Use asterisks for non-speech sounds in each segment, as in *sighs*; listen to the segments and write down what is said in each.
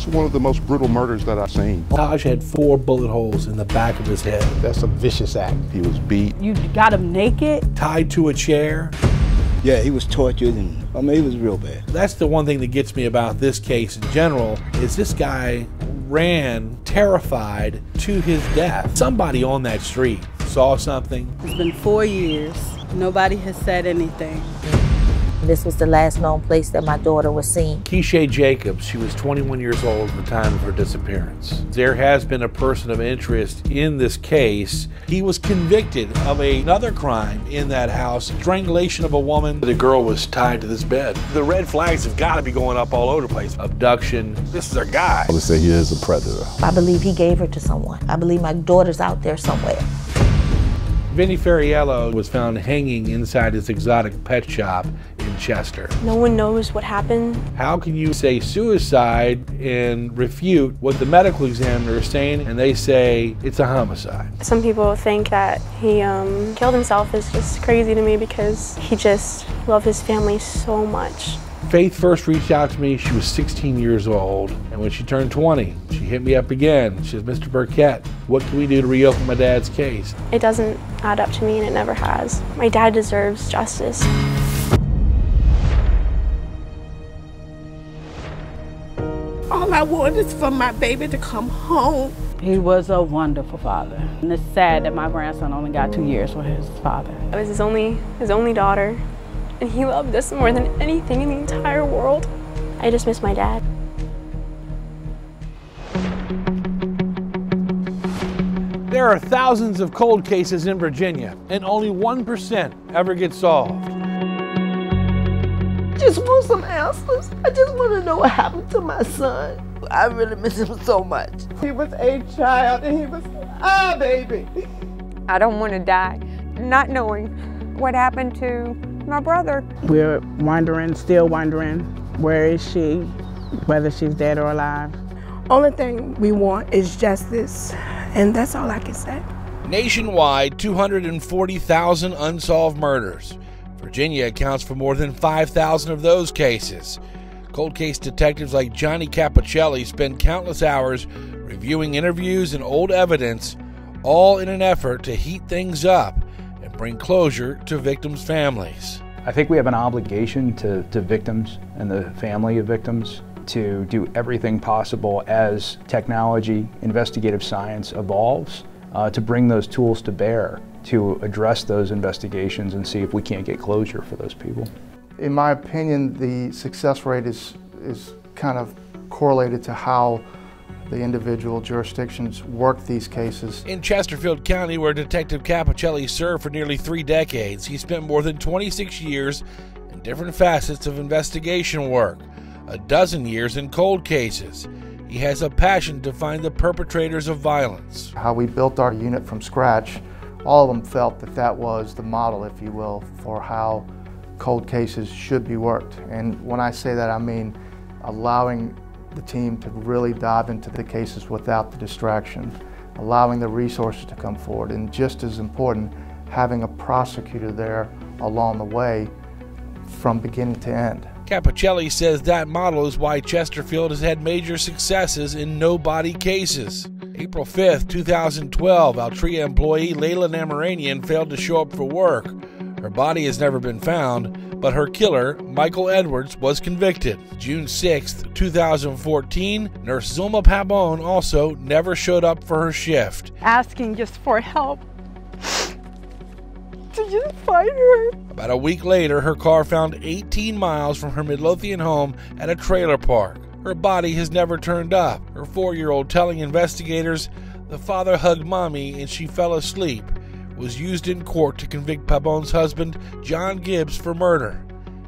It's one of the most brutal murders that I've seen. Taj had four bullet holes in the back of his head. That's a vicious act. He was beat. You got him naked? Tied to a chair. Yeah, he was tortured and I mean, it was real bad. That's the one thing that gets me about this case in general is this guy ran terrified to his death. Somebody on that street saw something. It's been four years. Nobody has said anything. This was the last known place that my daughter was seen. Keeshae Jacobs, she was 21 years old at the time of her disappearance. There has been a person of interest in this case. He was convicted of another crime in that house, strangulation of a woman. The girl was tied to this bed. The red flags have got to be going up all over the place. Abduction. This is our guy. I would say he is a predator. I believe he gave her to someone. I believe my daughter's out there somewhere. Vinny Ferraiolo was found hanging inside his exotic pet shop in Chester. No one knows what happened. How can you say suicide and refute what the medical examiner is saying and they say it's a homicide? Some people think that he um, killed himself is just crazy to me because he just loved his family so much. Faith first reached out to me. She was 16 years old. And when she turned 20, she hit me up again. She says, Mr. Burkett, what can we do to reopen my dad's case? It doesn't add up to me and it never has. My dad deserves justice. All I want is for my baby to come home. He was a wonderful father. And it's sad that my grandson only got two years with his father. I was his only, his only daughter, and he loved us more than anything in the entire world. I just miss my dad. There are thousands of cold cases in Virginia, and only 1% ever get solved. Just want some answers. I just want to know what happened to my son. I really miss him so much. He was a child and he was our baby. I don't want to die not knowing what happened to my brother. We're wondering, still wondering, where is she, whether she's dead or alive. Only thing we want is justice, and that's all I can say. Nationwide, 240,000 unsolved murders. Virginia accounts for more than 5,000 of those cases. Cold case detectives like Johnny Capocelli spend countless hours reviewing interviews and old evidence, all in an effort to heat things up and bring closure to victims' families. I think we have an obligation to, to victims and the family of victims to do everything possible as technology, investigative science evolves uh, to bring those tools to bear to address those investigations and see if we can't get closure for those people. In my opinion, the success rate is, is kind of correlated to how the individual jurisdictions work these cases. In Chesterfield County, where Detective Capocelli served for nearly three decades, he spent more than 26 years in different facets of investigation work, a dozen years in cold cases. He has a passion to find the perpetrators of violence. How we built our unit from scratch, all of them felt that that was the model, if you will, for how cold cases should be worked. And when I say that, I mean allowing the team to really dive into the cases without the distraction, allowing the resources to come forward, and just as important, having a prosecutor there along the way from beginning to end. Capocelli says that model is why Chesterfield has had major successes in no-body cases. April 5, 2012, Altria employee Layla Namiranian failed to show up for work. Her body has never been found, but her killer, Michael Edwards, was convicted. June 6, 2014, nurse Zulma Pabon also never showed up for her shift. Asking just for help *sighs* to just find her. About a week later, her car found 18 miles from her Midlothian home at a trailer park. Her body has never turned up. Her four year old telling investigators the father hugged mommy and she fell asleep was used in court to convict Pabon's husband, John Gibbs, for murder.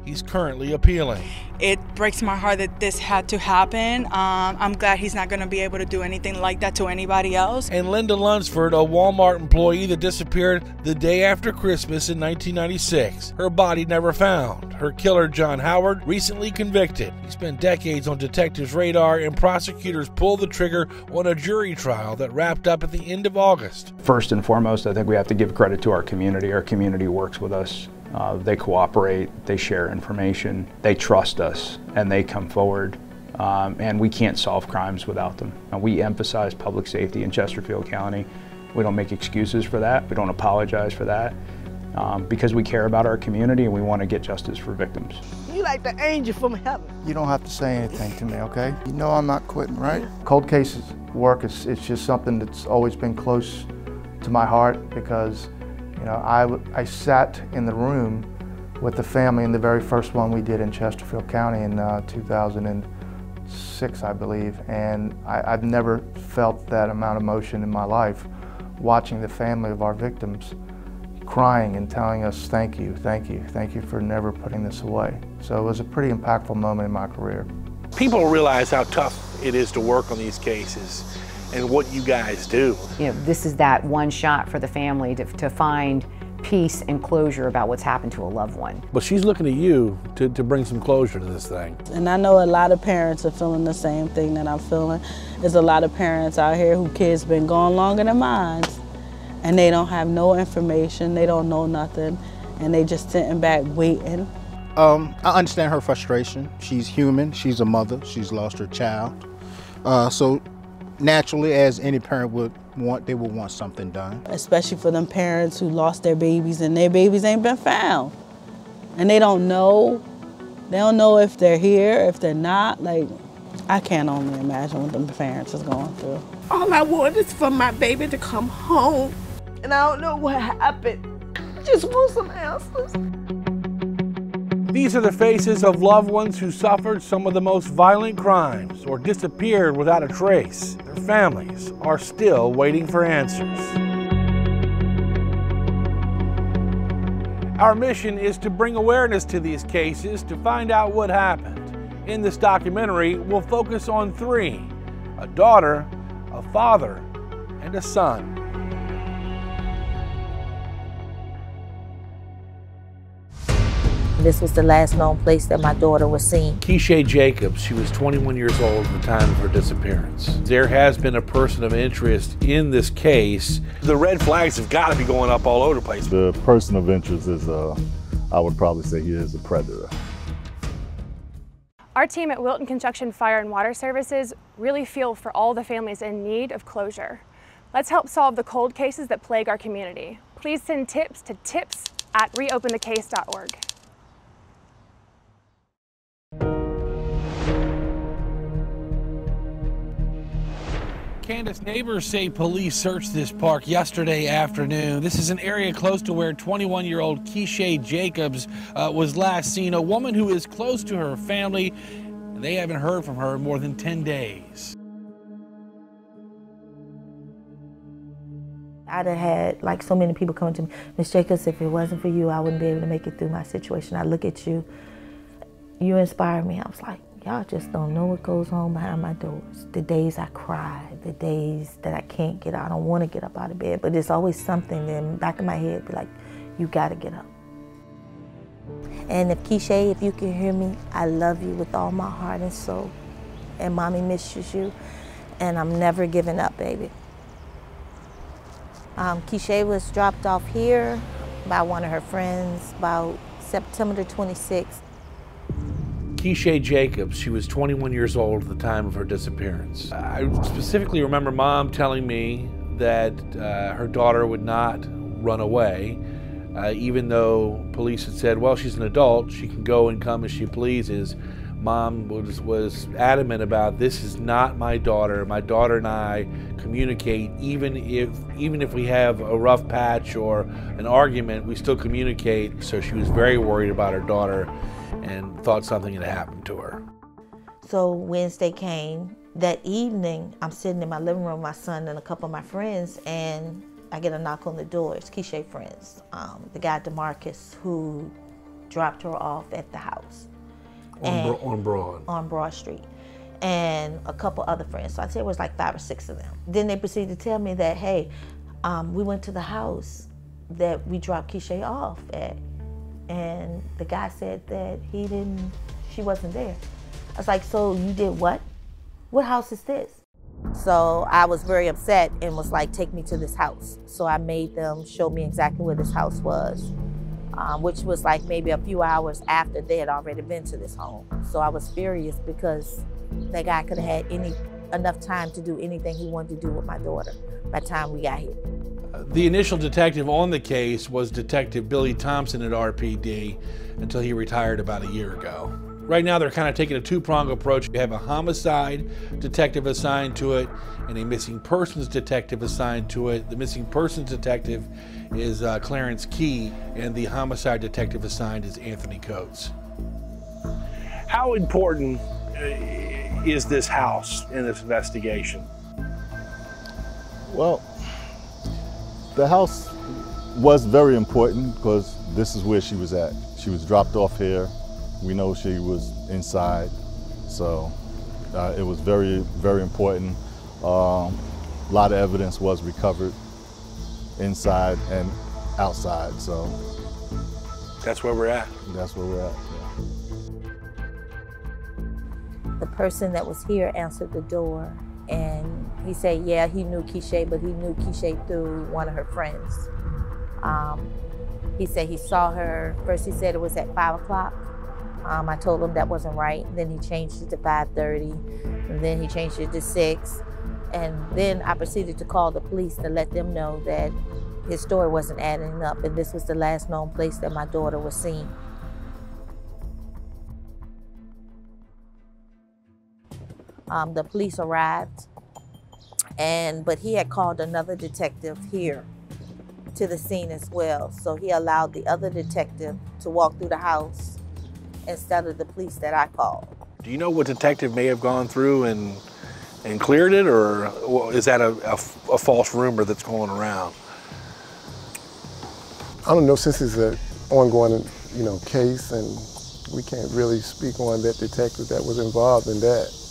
He's currently appealing. It breaks my heart that this had to happen. Um, I'm glad he's not going to be able to do anything like that to anybody else. And Linda Lunsford, a Walmart employee that disappeared the day after Christmas in 1996. Her body never found. Her killer, John Howard, recently convicted. He spent decades on detectives' radar, and prosecutors pulled the trigger on a jury trial that wrapped up at the end of August. First and foremost, I think we have to give credit to our community. Our community works with us uh, they cooperate, they share information, they trust us, and they come forward um, and we can't solve crimes without them. And we emphasize public safety in Chesterfield County. We don't make excuses for that. We don't apologize for that um, because we care about our community and we want to get justice for victims. You like the angel from heaven. You don't have to say anything to me, okay? You know I'm not quitting, right? Cold cases work is it's just something that's always been close to my heart because, you know, I, I sat in the room with the family in the very first one we did in Chesterfield County in uh, 2006, I believe, and I, I've never felt that amount of emotion in my life watching the family of our victims crying and telling us thank you, thank you, thank you for never putting this away. So it was a pretty impactful moment in my career. People realize how tough it is to work on these cases and what you guys do. You know, this is that one shot for the family to, to find peace and closure about what's happened to a loved one. But she's looking at you to, to bring some closure to this thing. And I know a lot of parents are feeling the same thing that I'm feeling. There's a lot of parents out here who kids been gone longer than mine and they don't have no information, they don't know nothing, and they just sitting back waiting. Um, I understand her frustration. She's human, she's a mother, she's lost her child. Uh, so naturally, as any parent would want, they would want something done. Especially for them parents who lost their babies and their babies ain't been found. And they don't know, they don't know if they're here, if they're not. Like, I can't only imagine what them parents is going through. All I want is for my baby to come home and I don't know what happened. I just want some answers. These are the faces of loved ones who suffered some of the most violent crimes or disappeared without a trace. Their families are still waiting for answers. Our mission is to bring awareness to these cases to find out what happened. In this documentary, we'll focus on three a daughter, a father, and a son. This was the last known place that my daughter was seen. Keeshae Jacobs, she was 21 years old at the time of her disappearance. There has been a person of interest in this case. The red flags have got to be going up all over the place. The person of interest is, uh, I would probably say he is a predator. Our team at Wilton Construction Fire and Water Services really feel for all the families in need of closure. Let's help solve the cold cases that plague our community. Please send tips to tips at reopenthecase.org. Candace, neighbors say police searched this park yesterday afternoon. This is an area close to where 21 year old Keeshae Jacobs uh, was last seen, a woman who is close to her family. They haven't heard from her in more than 10 days. I'd have had like so many people coming to me, Miss Jacobs, if it wasn't for you, I wouldn't be able to make it through my situation. I look at you, you inspire me. I was like, Y'all just don't know what goes on behind my doors. The days I cry, the days that I can't get out, I don't want to get up out of bed, but there's always something in the back of my head be like, you got to get up. And if Keeshae, if you can hear me, I love you with all my heart and soul. And mommy misses you. And I'm never giving up, baby. Um, Keeshae was dropped off here by one of her friends about September the 26th. Keeshae Jacobs, she was 21 years old at the time of her disappearance. I specifically remember mom telling me that uh, her daughter would not run away, uh, even though police had said, well, she's an adult, she can go and come as she pleases. Mom was, was adamant about this is not my daughter. My daughter and I communicate even if even if we have a rough patch or an argument, we still communicate. So she was very worried about her daughter and thought something had happened to her. So Wednesday came. That evening, I'm sitting in my living room with my son and a couple of my friends, and I get a knock on the door. It's Keeshae friends, um, the guy Demarcus who dropped her off at the house. On, Bro- on Broad. On Broad Street. And a couple other friends. So I said it was like five or six of them. Then they proceeded to tell me that, hey, um, we went to the house that we dropped Keeshae off at and the guy said that he didn't, she wasn't there. I was like, so you did what? What house is this? So I was very upset and was like, take me to this house. So I made them show me exactly where this house was, um, which was like maybe a few hours after they had already been to this home. So I was furious because that guy could have had any enough time to do anything he wanted to do with my daughter by the time we got here. The initial detective on the case was Detective Billy Thompson at RPD until he retired about a year ago. Right now, they're kind of taking a two pronged approach. You have a homicide detective assigned to it and a missing persons detective assigned to it. The missing persons detective is uh, Clarence Key, and the homicide detective assigned is Anthony Coates. How important uh, is this house in this investigation? Well, the house was very important because this is where she was at. She was dropped off here. We know she was inside. So uh, it was very, very important. Um, a lot of evidence was recovered inside and outside. So that's where we're at. That's where we're at. The person that was here answered the door and he said, yeah, he knew Keeshae, but he knew Keeshae through one of her friends. Um, he said he saw her, first he said it was at five o'clock. Um, I told him that wasn't right. Then he changed it to 5.30, and then he changed it to six. And then I proceeded to call the police to let them know that his story wasn't adding up, and this was the last known place that my daughter was seen. Um, the police arrived, and but he had called another detective here to the scene as well. So he allowed the other detective to walk through the house instead of the police that I called. Do you know what detective may have gone through and and cleared it, or is that a, a, a false rumor that's going around? I don't know. Since it's an ongoing, you know, case, and we can't really speak on that detective that was involved in that.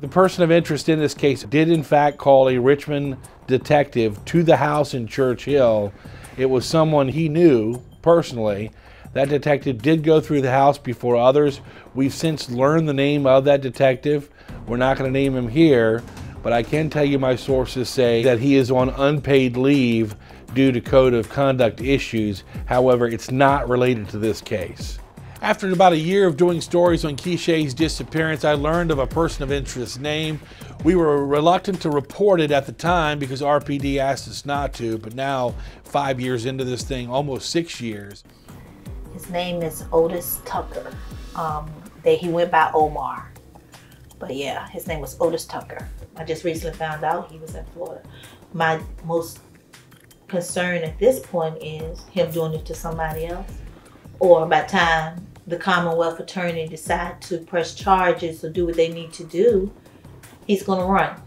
The person of interest in this case did, in fact, call a Richmond detective to the house in Church Hill. It was someone he knew personally. That detective did go through the house before others. We've since learned the name of that detective. We're not going to name him here, but I can tell you my sources say that he is on unpaid leave due to code of conduct issues. However, it's not related to this case. After about a year of doing stories on Keeshae's disappearance, I learned of a person of interest name. We were reluctant to report it at the time because RPD asked us not to, but now, five years into this thing, almost six years. His name is Otis Tucker. Um, they, he went by Omar. But yeah, his name was Otis Tucker. I just recently found out he was in Florida. My most concern at this point is him doing it to somebody else. Or by time the Commonwealth attorney decide to press charges or do what they need to do, he's going to run.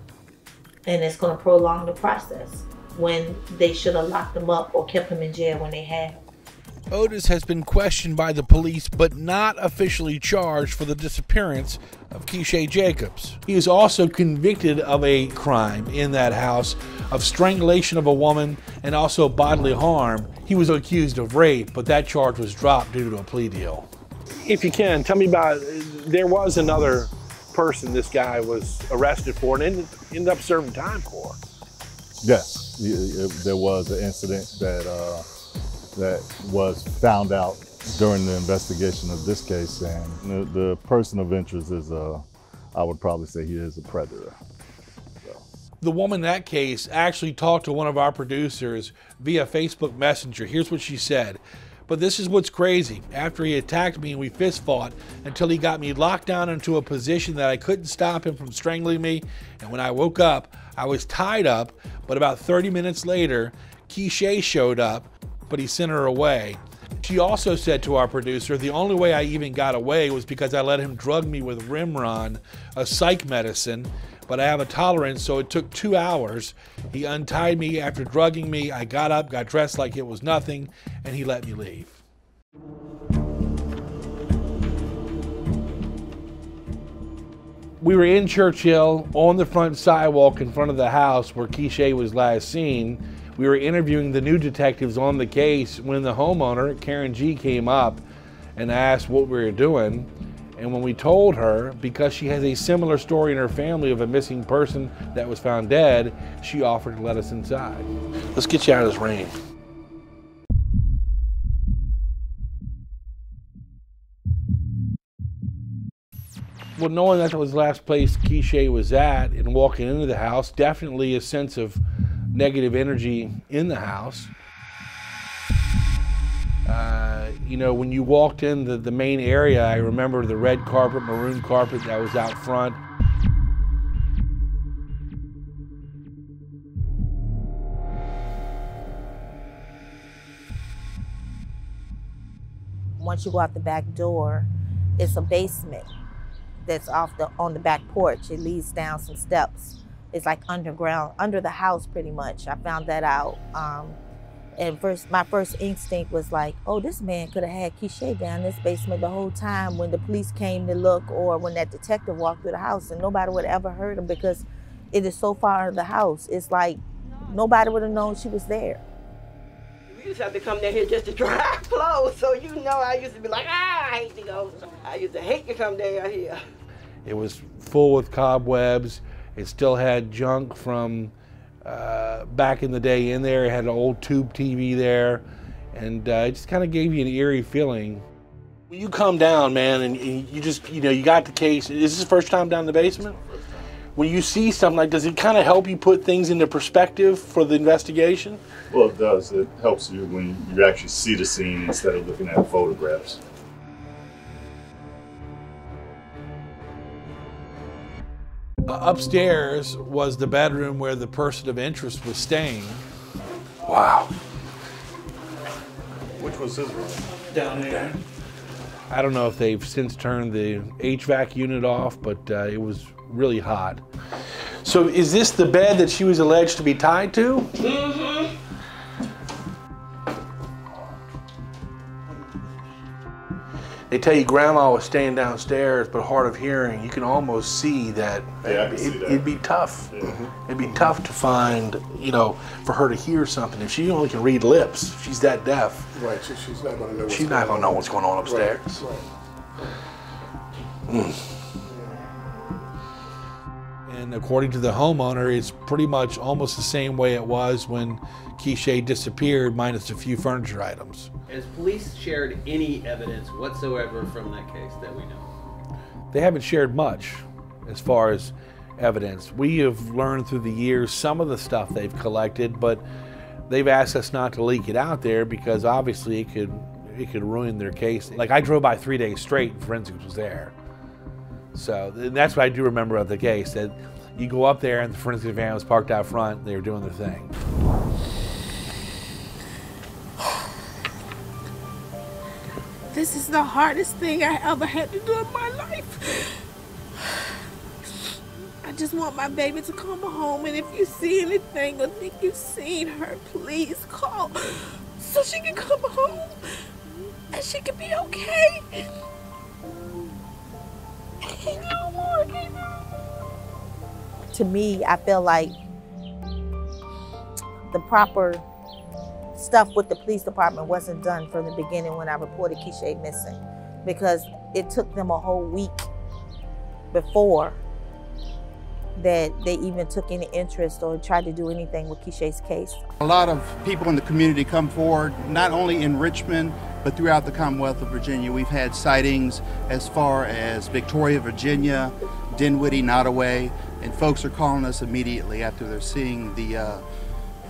And it's going to prolong the process when they should have locked him up or kept him in jail when they had. Otis has been questioned by the police but not officially charged for the disappearance of Keeshae Jacobs. He is also convicted of a crime in that house of strangulation of a woman and also bodily harm. He was accused of rape, but that charge was dropped due to a plea deal if you can, tell me about, there was another person this guy was arrested for and ended, ended up serving time for. Yes, there was an incident that, uh, that was found out during the investigation of this case and the, the person of interest is, a, I would probably say he is a predator. The woman in that case actually talked to one of our producers via Facebook Messenger. Here's what she said. But this is what's crazy. After he attacked me and we fist fought until he got me locked down into a position that I couldn't stop him from strangling me. And when I woke up, I was tied up. But about 30 minutes later, Keeshae showed up, but he sent her away. She also said to our producer, the only way I even got away was because I let him drug me with Remeron, a psych medicine, but I have a tolerance, so it took two hours. He untied me after drugging me. I got up, got dressed like it was nothing, and he let me leave. We were in Church Hill on the front sidewalk in front of the house where Keeshae was last seen. We were interviewing the new detectives on the case when the homeowner, Karen G, came up and asked what we were doing. And when we told her, because she has a similar story in her family of a missing person that was found dead, she offered to let us inside. Let's get you out of this rain. Well, knowing that was the last place Keeshae was at and walking into the house, definitely a sense of negative energy in the house. Uh, you know, when you walked in the, the main area, I remember the red carpet, maroon carpet that was out front. Once you go out the back door, it's a basement that's off the on the back porch. It leads down some steps. It's like underground, under the house, pretty much. I found that out. Um, and first, my first instinct was like, oh, this man could have had Keeshae down this basement the whole time when the police came to look, or when that detective walked through the house, and nobody would have ever heard him because it is so far in the house. It's like nobody would have known she was there. We used to have to come down here just to *laughs* dry clothes, so you know I used to be like, ah, I hate to go. I used to hate to come down here. It was full with cobwebs. It still had junk from uh, back in the day in there. It had an old tube TV there, and uh, it just kind of gave you an eerie feeling. When you come down, man, and you just, you know, you got the case. Is this the first time down in the basement? When you see something like, does it kind of help you put things into perspective for the investigation? Well, it does. It helps you when you actually see the scene instead of looking at photographs. Upstairs was the bedroom where the person of interest was staying. Wow. Which was his room? Down there. I don't know if they've since turned the HVAC unit off, but uh, it was really hot. So is this the bed that she was alleged to be tied to? Mm-hmm. They tell you grandma was staying downstairs, but hard of hearing. You can almost see that, Yeah, it, see that. it'd be tough. It'd be tough to find, you know, for her to hear something. If she only can read lips, she's that deaf. Right, she, she's not gonna know what's She's not going gonna know on. what's going on upstairs. Right, Mm. And according to the homeowner, it's pretty much almost the same way it was when Keeshae disappeared, minus a few furniture items. Has police shared any evidence whatsoever from that case that we know? They haven't shared much as far as evidence. We have learned through the years some of the stuff they've collected, but they've asked us not to leak it out there because obviously it could it could ruin their case. Like I drove by three days straight and forensics was there. So that's what I do remember of the case that you go up there and the forensic van was parked out front. They were doing their thing. This is the hardest thing I ever had to do in my life. I just want my baby to come home, and if you see anything or think you've seen her, please call so she can come home and she can be okay. To me, I feel like the proper stuff with the police department wasn't done from the beginning when I reported Keeshae missing because it took them a whole week before that they even took any interest or tried to do anything with Keeshae's case. A lot of people in the community come forward, not only in Richmond, but throughout the Commonwealth of Virginia. We've had sightings as far as Victoria, Virginia, Dinwiddie, Nottoway, and folks are calling us immediately after they're seeing the uh,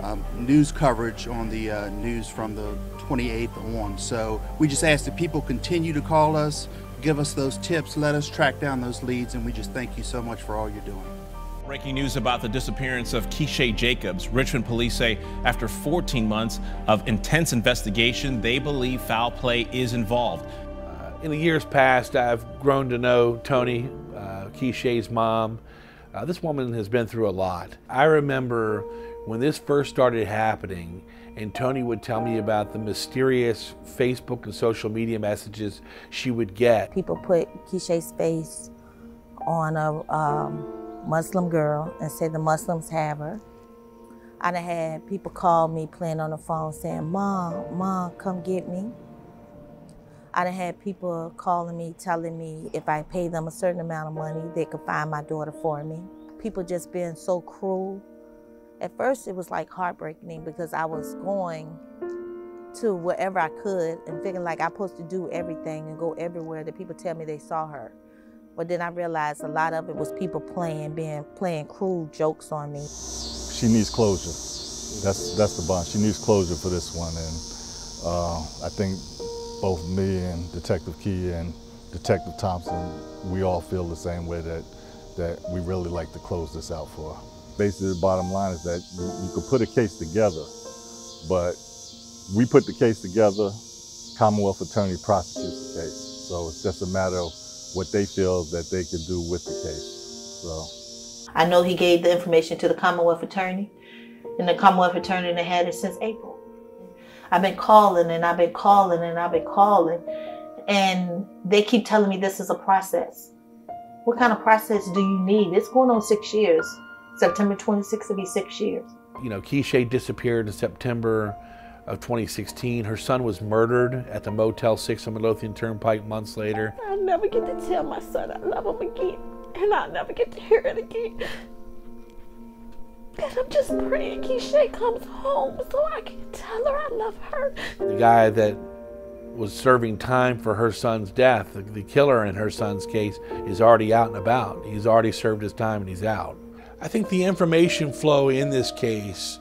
um, news coverage on the uh, news from the 28th on. So we just ask that people continue to call us, give us those tips, let us track down those leads, and we just thank you so much for all you're doing. Breaking news about the disappearance of Keeshae Jacobs. Richmond police say after 14 months of intense investigation, they believe foul play is involved. In the years past, I've grown to know Tony, uh, Keeshae's mom. Uh, this woman has been through a lot. I remember when this first started happening, and Tony would tell me about the mysterious Facebook and social media messages she would get. People put Keeshae's face on a um, Muslim girl and said the Muslims have her. I done had people call me playing on the phone saying, Mom, Mom, come get me. I done had people calling me, telling me if I pay them a certain amount of money, they could find my daughter for me. People just being so cruel. At first, it was like heartbreaking because I was going to wherever I could and feeling like I'm supposed to do everything and go everywhere that people tell me they saw her. But then I realized a lot of it was people playing, being playing cruel jokes on me. She needs closure. That's that's the bond. She needs closure for this one, and uh, I think both me and Detective Key and Detective Thompson, we all feel the same way that that we really like to close this out for. her. Basically, the bottom line is that you, you could put a case together, but we put the case together. Commonwealth Attorney prosecutes the case, so it's just a matter of what they feel that they can do with the case. So. I know he gave the information to the Commonwealth Attorney, and the Commonwealth Attorney had it since April. I've been calling and I've been calling and I've been calling, and they keep telling me this is a process. What kind of process do you need? It's going on six years. September 26th will be six years. You know, Keeshae disappeared in September of 2016. Her son was murdered at the Motel 6 on Midlothian Turnpike months later. I'll never get to tell my son I love him again, and I'll never get to hear it again. And I'm just praying Keeshae comes home so I can tell her I love her. The guy that was serving time for her son's death, the, the killer in her son's case, is already out and about. He's already served his time and he's out. I think the information flow in this case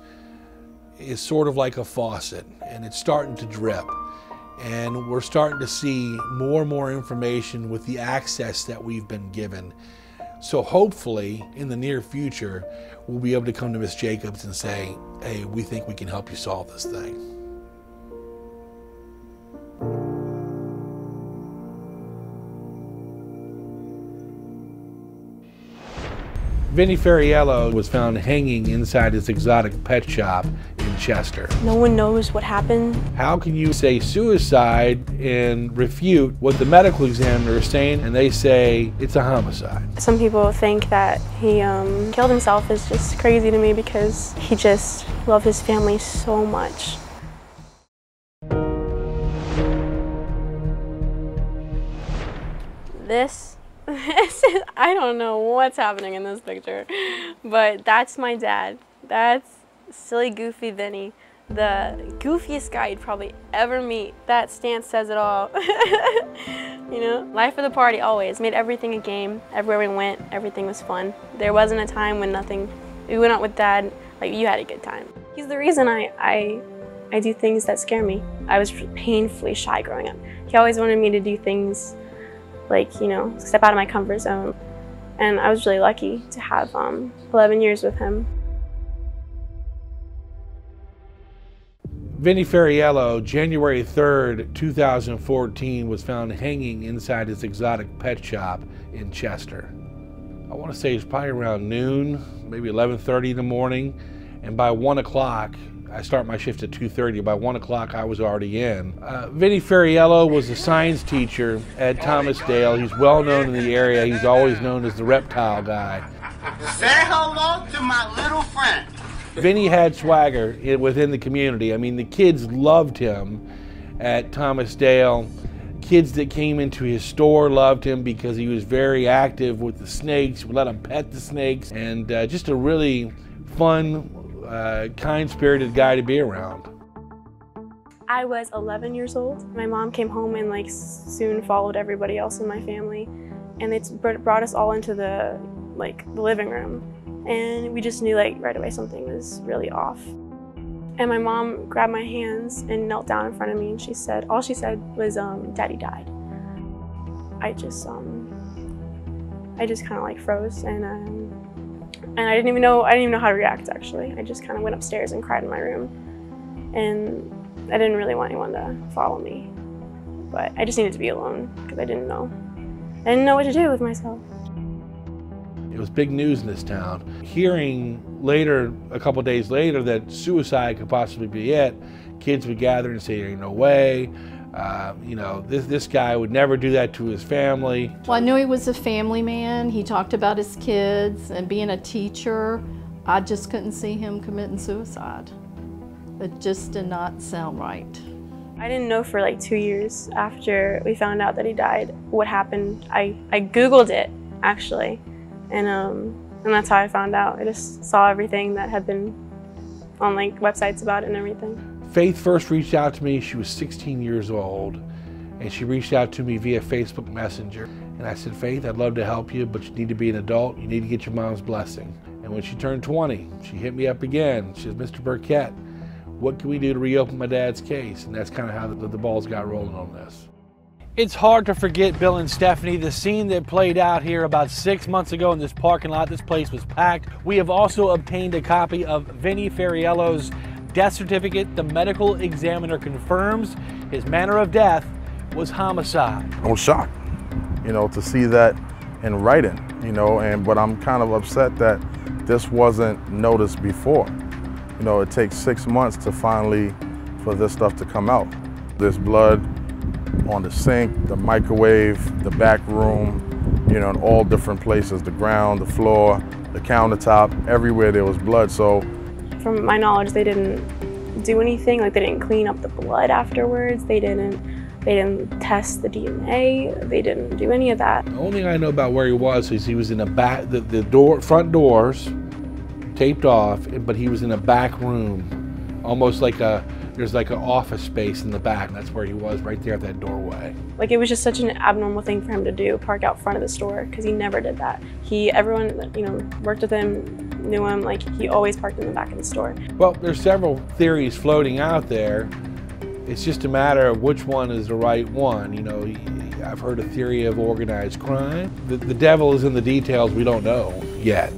is sort of like a faucet and it's starting to drip. And we're starting to see more and more information with the access that we've been given. So hopefully, in the near future, we'll be able to come to Miss Jacobs and say, hey, we think we can help you solve this thing. Vinny Ferraiolo was found hanging inside his exotic pet shop in Chester. No one knows what happened. How can you say suicide and refute what the medical examiner is saying and they say it's a homicide? Some people think that he um, killed himself is just crazy to me because he just loved his family so much. This, *laughs* I don't know what's happening in this picture, but that's my dad. That's silly, goofy Vinny. The goofiest guy you'd probably ever meet. That stance says it all. *laughs* you know, life of the party always. Made everything a game. Everywhere we went, everything was fun. There wasn't a time when nothing, we went out with dad, like you had a good time. He's the reason I, I, I do things that scare me. I was painfully shy growing up. He always wanted me to do things like, you know, step out of my comfort zone. And I was really lucky to have um, 11 years with him. Vinny Ferraiolo, January 3rd, 2014, was found hanging inside his exotic pet shop in Chester. I want to say it's probably around noon, maybe 11:30 in the morning, and by one o'clock, I start my shift at 2:30. By one o'clock, I was already in. Uh, Vinny Ferraiolo was a science teacher at Thomas Dale. He's well known in the area. He's always known as the reptile guy. Say hello to my little friend. Vinny had swagger within the community. I mean, the kids loved him at Thomas Dale. Kids that came into his store loved him because he was very active with the snakes, would let them pet the snakes, and uh, just a really fun, uh, kind spirited guy to be around. I was 11 years old. My mom came home and like soon followed everybody else in my family, and it's brought us all into the like the living room, and we just knew like right away something was really off. And my mom grabbed my hands and knelt down in front of me, and she said, all she said was, um, "Daddy died." I just um, I just kind of like froze, and um, and I didn't even know I didn't even know how to react. Actually, I just kind of went upstairs and cried in my room, and I didn't really want anyone to follow me, but I just needed to be alone because I didn't know. I didn't know what to do with myself. It was big news in this town. Hearing later, a couple days later, that suicide could possibly be it, kids would gather and say, "Ain't no way." Uh, you know, this this guy would never do that to his family. Well, I knew he was a family man. He talked about his kids and being a teacher. I just couldn't see him committing suicide. It just did not sound right. I didn't know for like two years after we found out that he died what happened. I, I Googled it actually, and um, and that's how I found out. I just saw everything that had been on like websites about it and everything. Faith first reached out to me. She was 16 years old, and she reached out to me via Facebook Messenger. And I said, Faith, I'd love to help you, but you need to be an adult. You need to get your mom's blessing. And when she turned 20, she hit me up again. She says, Mr. Burkett, what can we do to reopen my dad's case? And that's kind of how the, the balls got rolling on this. It's hard to forget Bill and Stephanie, the scene that played out here about six months ago in this parking lot. This place was packed. We have also obtained a copy of Vinny Ferraiolo's death certificate. The medical examiner confirms his manner of death was homicide. I was shocked, you know, to see that in writing, you know, and but I'm kind of upset that this wasn't noticed before. You know, it takes six months to finally for this stuff to come out. There's blood on the sink, the microwave, the back room, you know, in all different places, the ground, the floor, the countertop, everywhere there was blood. So from my knowledge, they didn't do anything. Like they didn't clean up the blood afterwards. They didn't. They didn't test the DNA. They didn't do any of that. The only thing I know about where he was is he was in a back, the, the door, front doors taped off, but he was in a back room, almost like a, there's like an office space in the back. And that's where he was, right there at that doorway. Like it was just such an abnormal thing for him to do, park out front of the store, because he never did that. He, everyone, you know, worked with him, knew him. Like he always parked in the back of the store. Well, there's several theories floating out there. It's just a matter of which one is the right one. You know, I've heard a theory of organized crime. The, the devil is in the details. We don't know yet.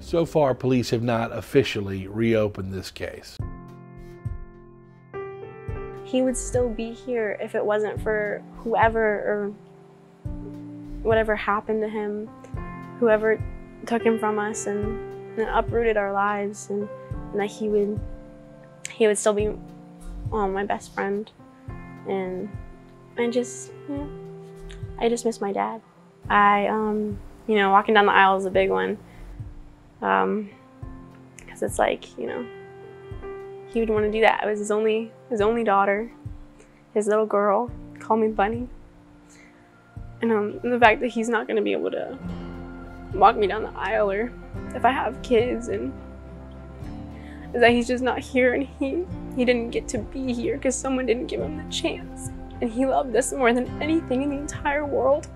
So far, police have not officially reopened this case. He would still be here if it wasn't for whoever or whatever happened to him, whoever took him from us and, and uprooted our lives, and, and that he would he would still be um, my best friend, and I just yeah, I just miss my dad. I um, you know walking down the aisle is a big one, um, because it's like you know he would want to do that. I was his only his only daughter, his little girl. Call me Bunny. And um, the fact that he's not going to be able to walk me down the aisle, or if I have kids, and is that he's just not here, and he he didn't get to be here because someone didn't give him the chance, and he loved us more than anything in the entire world.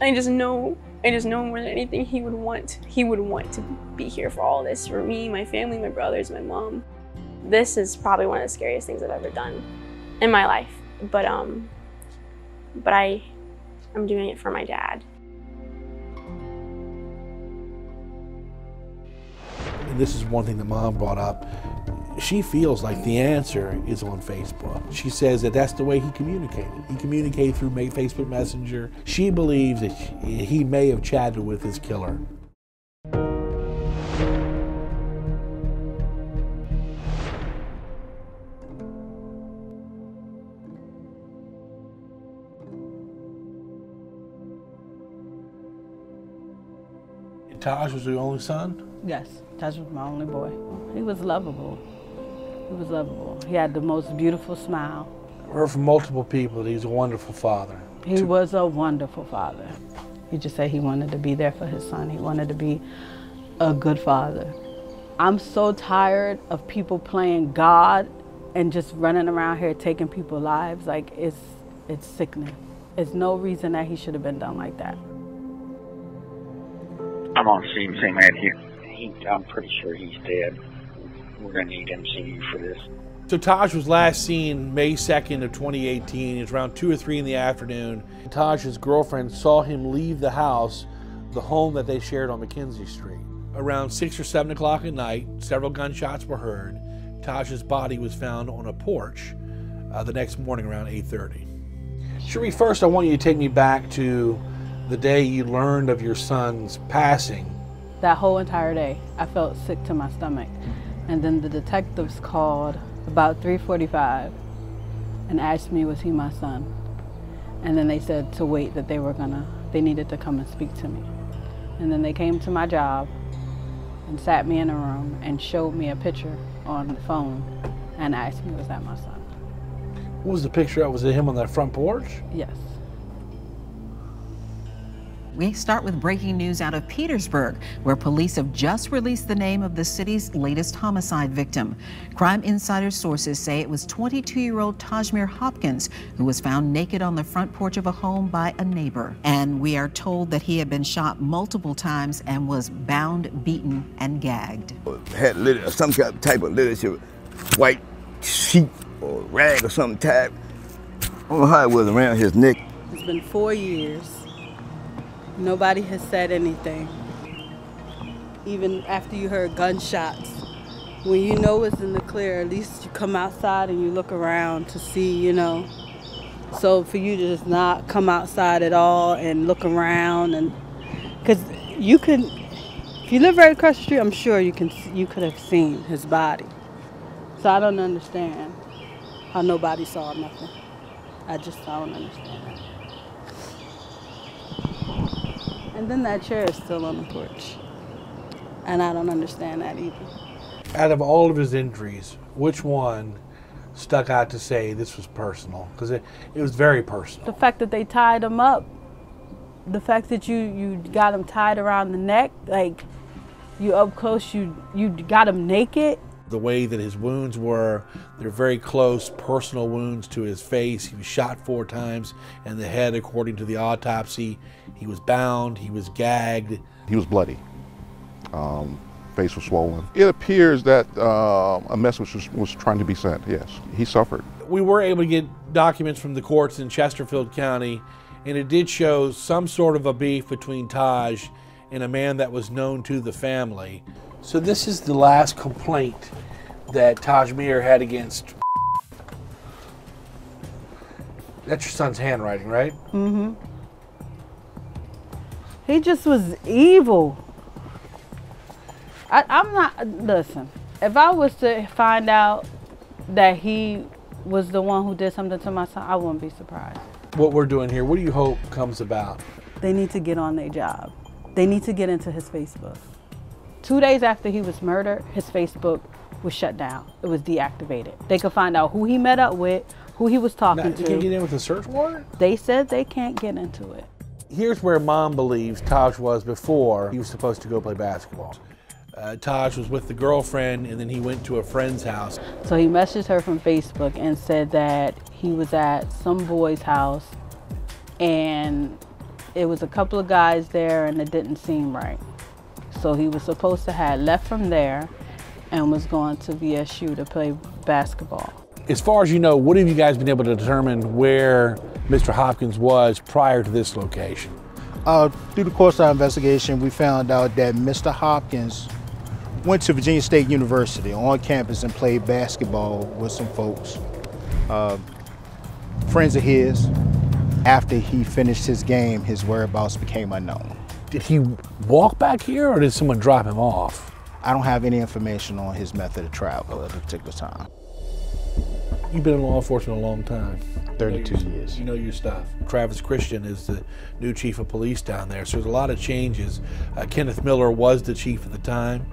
I just know I just know more than anything he would want. He would want to be here for all this, for me, my family, my brothers, my mom. This is probably one of the scariest things I've ever done in my life. But um, but I, I'm doing it for my dad. And this is one thing that mom brought up. She feels like the answer is on Facebook. She says that that's the way he communicated. He communicated through Facebook Messenger. She believes that he may have chatted with his killer. Taj was your only son? Yes, Taj was my only boy. He was lovable. He was lovable. He had the most beautiful smile. I heard from multiple people that he's a wonderful father. He was a wonderful father. He just said he wanted to be there for his son. He wanted to be a good father. I'm so tired of people playing God and just running around here taking people's lives. Like it's it's sickening. There's no reason that he should have been done like that. I'm on the same same ad here. He, I'm pretty sure he's dead. We're gonna need MCU for this. So Taj was last seen May 2nd of 2018. It was around 2 or 3 in the afternoon. Taj's girlfriend saw him leave the house, the home that they shared on McKenzie Street. Around 6 or 7 o'clock at night, several gunshots were heard. Taj's body was found on a porch uh, the next morning around 8.30. Cherie, first I want you to take me back to the day you learned of your son's passing. That whole entire day, I felt sick to my stomach. And then the detectives called about 3.45 and asked me, was he my son? And then they said to wait, that they were gonna, they needed to come and speak to me. And then they came to my job and sat me in a room and showed me a picture on the phone and asked me, was that my son? What was the picture of? Was it him on that front porch? Yes. We start with breaking news out of Petersburg, where police have just released the name of the city's latest homicide victim. Crime Insider sources say it was 22 year old Tajmir Hopkins, who was found naked on the front porch of a home by a neighbor. And we are told that he had been shot multiple times and was bound, beaten, and gagged. Had litter, some type of literature, white sheet or rag or something tied. I don't know how it was around his neck. It's been four years. Nobody has said anything. Even after you heard gunshots. When you know it's in the clear, at least you come outside and you look around to see, you know. So for you to just not come outside at all and look around and because you can, if you live right across the street, I'm sure you can you could have seen his body. So I don't understand how nobody saw nothing. I just I don't understand that. And then that chair is still on the porch. And I don't understand that either. Out of all of his injuries, which one stuck out to say this was personal? Because it, it was very personal. The fact that they tied him up, the fact that you, you got him tied around the neck, like you up close, you, you got him naked. The way that his wounds were, they're very close personal wounds to his face. He was shot four times in the head, according to the autopsy. He was bound, he was gagged. He was bloody. Um, face was swollen. It appears that uh, a message was, was trying to be sent, yes. He suffered. We were able to get documents from the courts in Chesterfield County, and it did show some sort of a beef between Taj and a man that was known to the family. So this is the last complaint that Tajmir had against. That's your son's handwriting, right? Mm-hmm. He just was evil. I, I'm not, listen, if I was to find out that he was the one who did something to my son, I wouldn't be surprised. What we're doing here, what do you hope comes about? They need to get on their job. They need to get into his Facebook. Two days after he was murdered, his Facebook was shut down. It was deactivated. They could find out who he met up with, who he was talking Now, to. can't get in with a search warrant? They said they can't get into it. Here's where mom believes Taj was before he was supposed to go play basketball. Uh, Taj was with the girlfriend and then he went to a friend's house. So he messaged her from Facebook and said that he was at some boy's house and it was a couple of guys there and it didn't seem right. So he was supposed to have left from there and was going to VSU to play basketball. As far as you know, what have you guys been able to determine where Mr. Hopkins was prior to this location? Uh, through the course of our investigation, we found out that Mr. Hopkins went to Virginia State University on campus and played basketball with some folks, uh, friends of his. After he finished his game, his whereabouts became unknown. Did he walk back here or did someone drop him off? I don't have any information on his method of travel at a particular time. You've been in law enforcement a long time. 32 You know your- years. You know your stuff. Travis Christian is the new chief of police down there, so there's a lot of changes. Uh, Kenneth Miller was the chief at the time.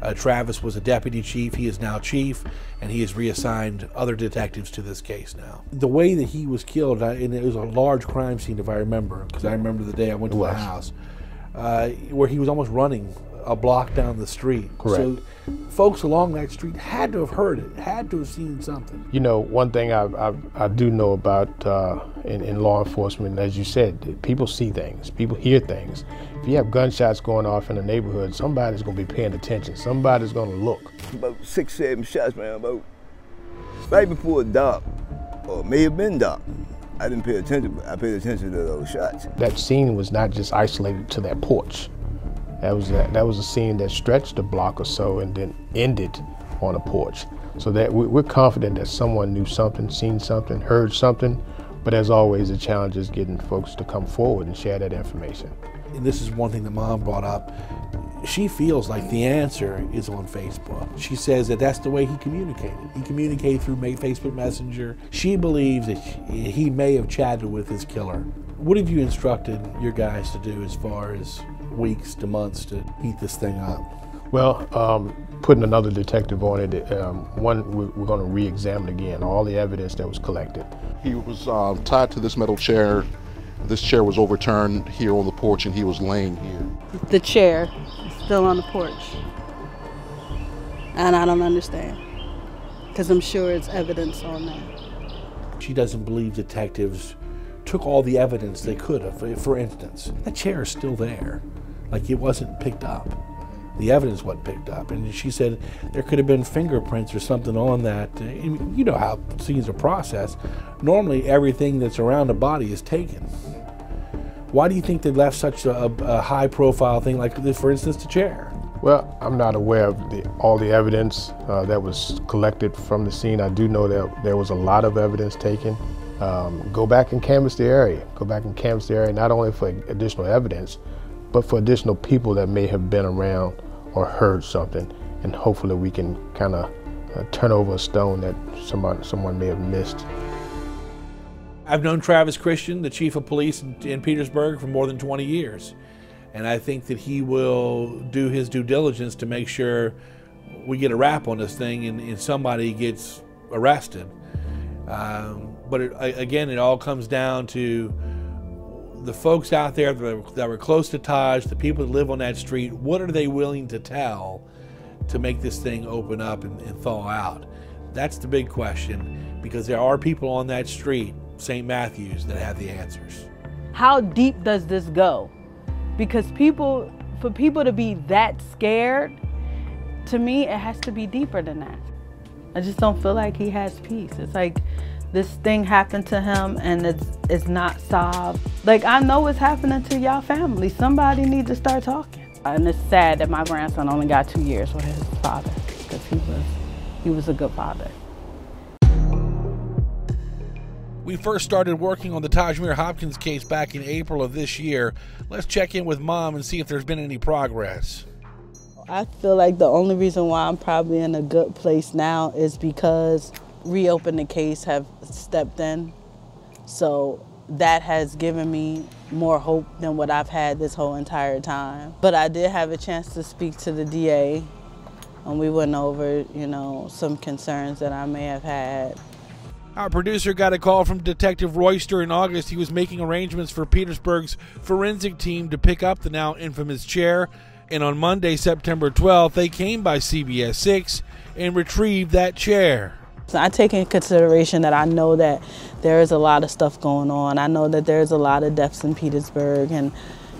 Uh, Travis was a deputy chief. He is now chief, and he has reassigned other detectives to this case now. The way that he was killed, I, and it was a large crime scene, if I remember, because I remember the day I went to the house, uh, where he was almost running a block down the street. Correct. So folks along that street had to have heard it, had to have seen something. You know, one thing I, I, I do know about uh, in, in law enforcement, as you said, people see things, people hear things. If you have gunshots going off in a neighborhood, somebody's going to be paying attention. Somebody's going to look. About six, seven shots, man, about right before dark, or may have been dark. I didn't pay attention, but I paid attention to those shots. That scene was not just isolated to that porch. That was a, that was a scene that stretched a block or so and then ended on a porch. So that we- we're confident that someone knew something, seen something, heard something. But as always, the challenge is getting folks to come forward and share that information. and this is one thing that mom brought up she feels like the answer is on facebook. She says that that's the way he communicated. He communicated through facebook messenger. She believes that he he may have chatted with his killer. What have you instructed your guys to do as far as weeks to months to heat this thing up? Well, um, putting another detective on it, um, one, we- we're going to re-examine again all the evidence that was collected. He was um, tied to this metal chair. This chair was overturned here on the porch and he was laying here. The chair. is still on the porch. And I don't understand. Because I'm sure it's evidence on that. She doesn't believe detectives took all the evidence they could have. For instance, that chair is still there, like it wasn't picked up. The evidence wasn't picked up, and she said there could have been fingerprints or something on that. You know how scenes are processed. Normally, everything that's around a body is taken. Why do you think they left such a, a high-profile thing like, this, for instance, the chair? Well, I'm not aware of the, all the evidence uh, that was collected from the scene. I do know that there was a lot of evidence taken. Um, go back and canvass the area. Go back and canvass the area, not only for additional evidence, but for additional people that may have been around or heard something. And hopefully we can kind of uh, turn over a stone that someone, someone may have missed. I've known Travis Christian, the chief of police in, in Petersburg, for more than 20 years. And I think that he will do his due diligence to make sure we get a wrap on this thing and, and somebody gets arrested. Um, but it, again, it all comes down to the folks out there that were, that were close to Taj, the people that live on that street. What are they willing to tell to make this thing open up and, and thaw out? That's the big question because there are people on that street, St. Matthews, that have the answers. How deep does this go? Because people, for people to be that scared, to me, it has to be deeper than that. I just don't feel like he has peace. It's like this thing happened to him and it's it's not solved. Like I know it's happening to y'all family. Somebody needs to start talking. And it's sad that my grandson only got two years with his father because he was he was a good father. We first started working on the Tajmir Hopkins case back in April of this year. Let's check in with mom and see if there's been any progress. I feel like the only reason why I'm probably in a good place now is because reopen the case have stepped in. So that has given me more hope than what I've had this whole entire time. But I did have a chance to speak to the DA and we went over, you know, some concerns that I may have had. Our producer got a call from Detective Royster in August. He was making arrangements for Petersburg's forensic team to pick up the now infamous chair. And on Monday, September 12th, they came by CBS 6 and retrieved that chair. I take in consideration that I know that there is a lot of stuff going on. I know that there's a lot of deaths in Petersburg and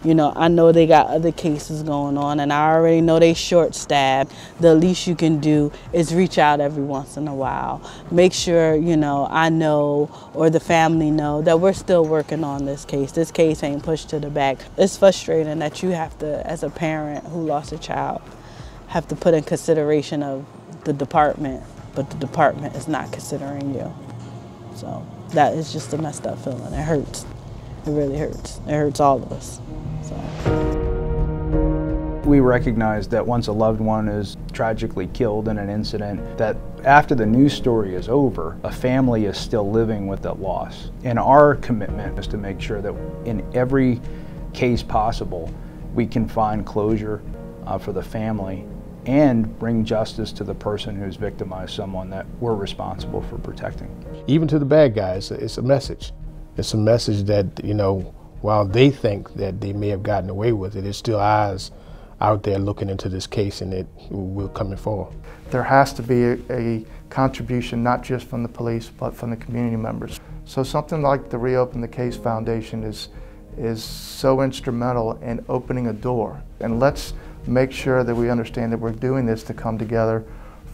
you know, I know they got other cases going on and I already know they short staffed. The least you can do is reach out every once in a while. Make sure, you know, I know or the family know that we're still working on this case. This case ain't pushed to the back. It's frustrating that you have to, as a parent who lost a child, have to put in consideration of the department but the department is not considering you. So that is just a messed up feeling. It hurts. It really hurts. It hurts all of us. We recognize that once a loved one is tragically killed in an incident, that after the news story is over, a family is still living with that loss. And our commitment is to make sure that in every case possible, we can find closure uh, for the family and bring justice to the person who's victimized someone that we're responsible for protecting. Even to the bad guys, it's a message. It's a message that, you know, while they think that they may have gotten away with it, there's still eyes out there looking into this case and it will come forward. There has to be a, a contribution not just from the police but from the community members. So something like the Reopen the Case Foundation is, is so instrumental in opening a door. And let's make sure that we understand that we're doing this to come together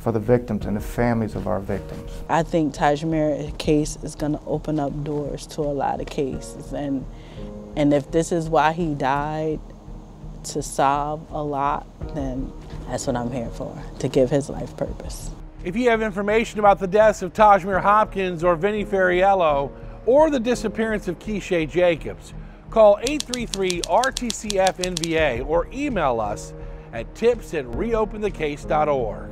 for the victims and the families of our victims. I think Tajmir's case is going to open up doors to a lot of cases. And, and if this is why he died, to solve a lot, then that's what I'm here for, to give his life purpose. If you have information about the deaths of Tajmir Hopkins or Vinny Ferraiolo, or the disappearance of Keeshae Jacobs, call 833-RTCF-NVA or email us at tips at reopenthecase.org.